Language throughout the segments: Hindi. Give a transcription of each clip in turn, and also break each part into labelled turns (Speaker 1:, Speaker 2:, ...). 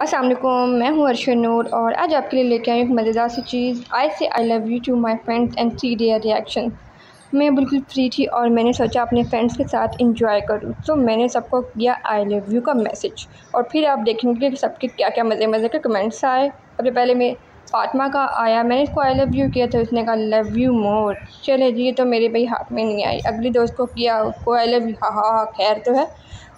Speaker 1: वालेकुम, मैं हूँ अर्शन नूर और आज आपके लिए लेके आई एक मज़ेदार सी चीज़। I say I love you to my friends and see their reaction मैं बिल्कुल फ्री थी और मैंने सोचा अपने फ्रेंड्स के साथ इंजॉय करूँ। तो मैंने सबको किया आई लव यू का मैसेज और फिर आप देखेंगे कि सबके क्या क्या मज़े मज़े के कमेंट्स आए। सबसे पहले मैं फातमा का आया, मैंने इसको आई लव यू किया तो उसने कहा लव यू मोर चले जी, ये तो मेरे भाई हाथ में नहीं आई। अगली दोस्त को किया, उसको आई लव यू हाँ हाँ हाँ खैर तो है।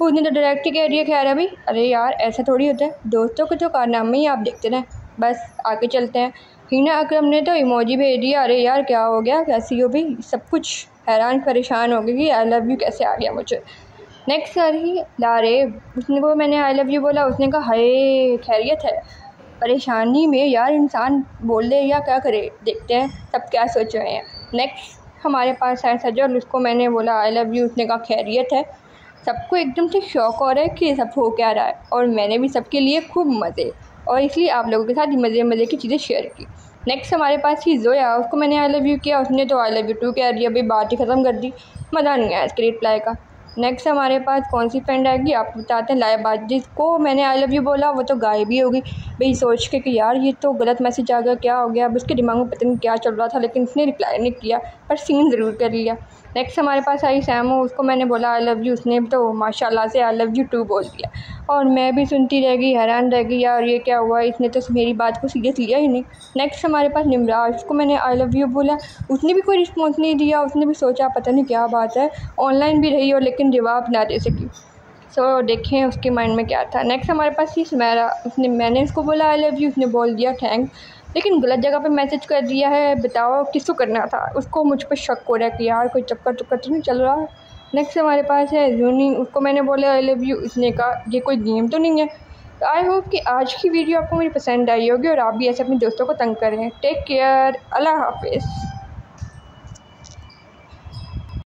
Speaker 1: उसने तो डायरेक्ट ही कह दिया, खैर अभी, अरे यार, ऐसा थोड़ी होता है। दोस्तों के तो कारनामे ही आप देखते रहें। बस, आगे चलते हैं। हीना अकरम ने तो इमोजी भेज दिया, अरे यार, क्या हो गया? कैसी हो भी सब कुछ हैरान, परेशान हो गई कि आई लव यू कैसे आ गया मुझे? नेक्स्ट आ रही लारे, उसने को मैंने आई लव यू बोला, उसने कहा, हाय, खैरियत है। परेशानी में, यार, इंसान बोल दे या क्या करे? देखते हैं, सब क्या सोच रहे हैं। नेक्स्ट हमारे पास है सजल उसको मैंने बोला आई लव यू उसने कहा, खैरियत है। सबको एकदम से शौक हो रहा है कि सब हो क्या रहा है, और मैंने भी सबके लिए खूब मज़े, और इसलिए आप लोगों के साथ मज़े मज़े की चीज़ें शेयर की। नेक्स्ट हमारे पास ही जोया उसको मैंने आई लव यू किया, उसने तो आई लव यू टू कह दिया अभी बात ही ख़त्म कर दी, मज़ा नहीं आया इसके रिप्लाई का। नेक्स्ट हमारे पास कौन सी फ्रेंड आएगी? आप बताते हैं लाइबाज जिसको मैंने आई लव यू बोला, वो तो गायब ही होगी। भाई, सोच के कि यार, ये तो गलत मैसेज आ गया, क्या हो गया? अब उसके दिमाग में पता नहीं क्या चल रहा था, लेकिन उसने रिप्लाई नहीं किया, पर सीन ज़रूर कर लिया। नेक्स्ट हमारे पास आई सैमो उसको मैंने बोला आई लव यू उसने तो माशाल्लाह से आई लव यू टू बोल दिया। और मैं भी सुनती रह गई हैरान रह गई यार, ये क्या हुआ? इसने तो मेरी बात को सीरियस लिया ही नहीं। नेक्स्ट हमारे पास निमराज उसको मैंने आई लव यू बोला। उसने भी कोई रिस्पॉन्स नहीं दिया, उसने भी सोचा, पता नहीं क्या बात है। ऑनलाइन भी रही और लेकिन जवाब ना दे सकी। सो so, देखें उसके माइंड में क्या था। नेक्स्ट हमारे पास ही सुमेरा उसने मैंने उसको बोला आई लव यू उसने बोल दिया थैंक लेकिन गलत जगह पे मैसेज कर दिया है बताओ किसको करना था? उसको मुझ पर शक हो रहा है कि यार कोई चक्कर चुक्कर तो नहीं चल रहा। नेक्स्ट हमारे पास है जूनी उसको मैंने बोला आई लव यू उसने कहा ये कोई गेम तो नहीं है? तो आई होप कि आज की वीडियो आपको मेरी पसंद आई होगी और आप भी ऐसे अपने दोस्तों को तंग करें। टेक केयर अल्लाह हाफिज़.